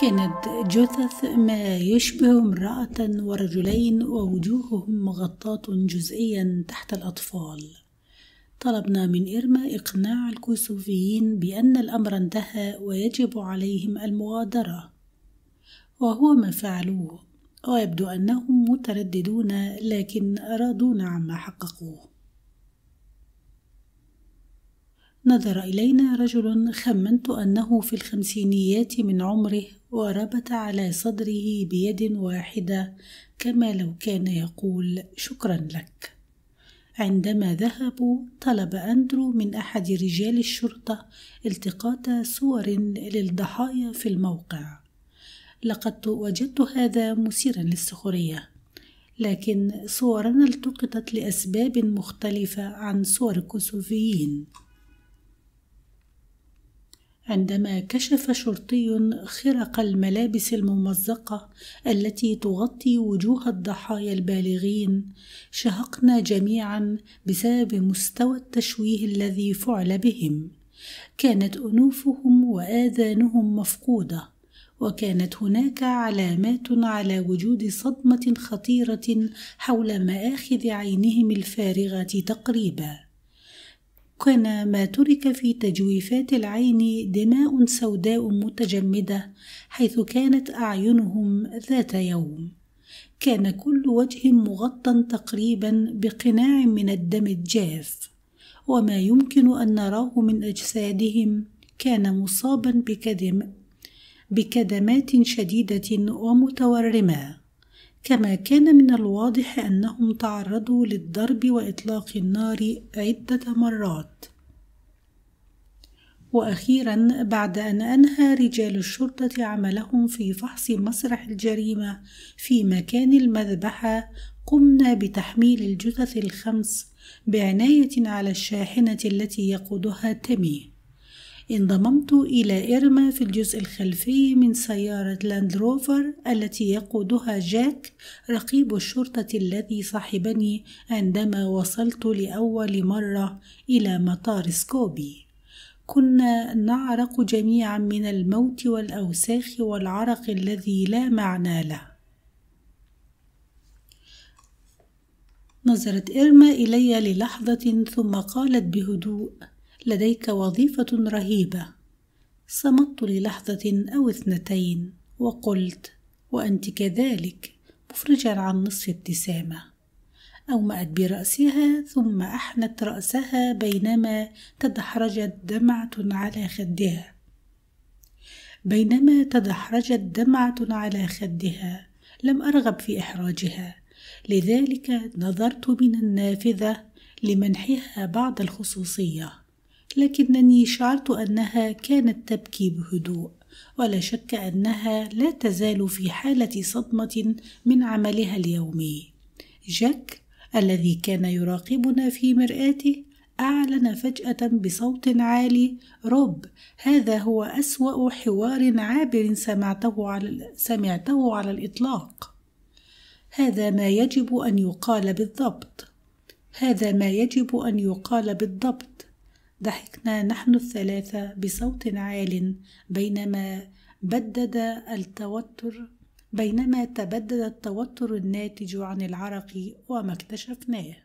كانت جثث ما يشبه امرأة ورجلين ووجوههم مغطاة جزئيا تحت الأطفال. طلبنا من إرما إقناع الكوسوفيين بأن الأمر انتهى ويجب عليهم المغادرة. وهو ما فعلوه ويبدو أنهم مترددون لكن راضون عما حققوه. نظر إلينا رجل خمنت أنه في الخمسينيات من عمره وربت على صدره بيد واحدة كما لو كان يقول شكرا لك عندما ذهبوا طلب أندرو من أحد رجال الشرطة التقاط صور للضحايا في الموقع. لقد وجدت هذا مثيرا للسخرية لكن صورنا التقطت لأسباب مختلفة عن صور الكوسوفيين عندما كشف شرطي خرق الملابس الممزقة التي تغطي وجوه الضحايا البالغين شهقنا جميعا بسبب مستوى التشويه الذي فعل بهم. كانت أنوفهم وآذانهم مفقودة وكانت هناك علامات على وجود صدمة خطيرة حول مآخذ عينهم الفارغة تقريبا. كان ما ترك في تجويفات العين دماء سوداء متجمدة حيث كانت أعينهم ذات يوم. كان كل وجه مغطى تقريبا بقناع من الدم الجاف. وما يمكن أن نراه من أجسادهم كان مصابا بكدم بكدمات شديدة ومتورمة. كما كان من الواضح أنهم تعرضوا للضرب وإطلاق النار عدة مرات. وأخيرا بعد أن أنهى رجال الشرطة عملهم في فحص مسرح الجريمة في مكان المذبحة قمنا بتحميل الجثث الخمس بعناية على الشاحنة التي يقودها تيمي انضممت إلى إرما في الجزء الخلفي من سيارة لاند روفر التي يقودها جاك رقيب الشرطة الذي صاحبني عندما وصلت لأول مرة إلى مطار سكوبي. كنا نعرق جميعا من الموت والأوساخ والعرق الذي لا معنى له. نظرت إرما إلي للحظة ثم قالت بهدوء لديك وظيفة رهيبة. صمت للحظة أو اثنتين وقلت وأنت كذلك. مفرجا عن نصف ابتسامة. أومأت برأسها ثم أحنت رأسها بينما تدحرجت دمعة على خدها. بينما تدحرجت دمعة على خدها لم أرغب في إحراجها. لذلك نظرت من النافذة لمنحها بعض الخصوصية. لكنني شعرت أنها كانت تبكي بهدوء ولا شك أنها لا تزال في حالة صدمة من عملها اليومي. جاك الذي كان يراقبنا في مرآته أعلن فجأة بصوت عالي روب هذا هو أسوأ حوار عابر سمعته على, سمعته على الإطلاق. هذا ما يجب أن يقال بالضبط. هذا ما يجب أن يقال بالضبط. ضحكنا نحن الثلاثة بصوت عال بينما بدد التوتر بينما تبدد التوتر الناتج عن العرق وما اكتشفناه.